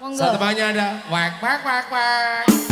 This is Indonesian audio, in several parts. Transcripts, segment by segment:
Monggo. Satu banyak ada. Wak, wak, wak, wak.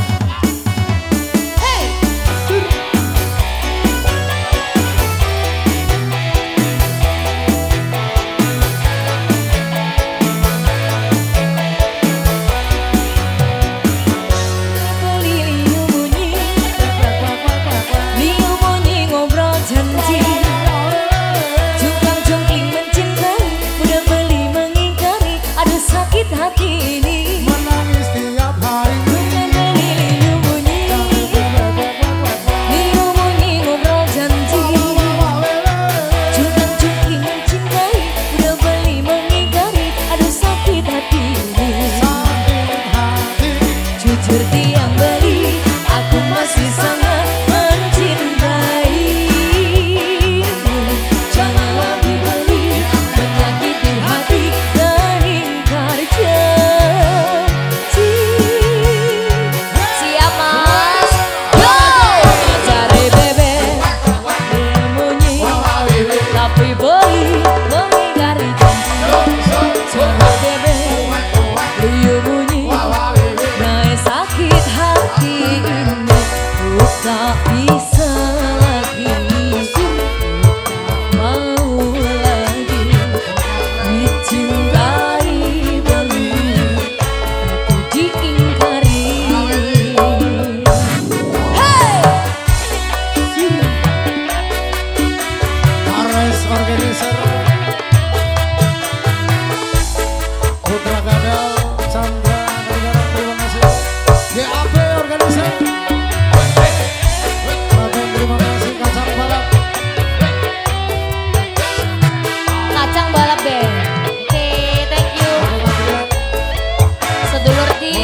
bisa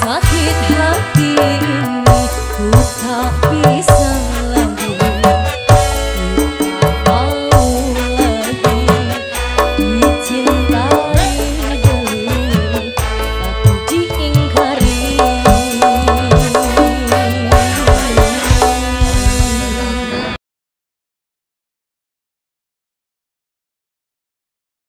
sakit hati.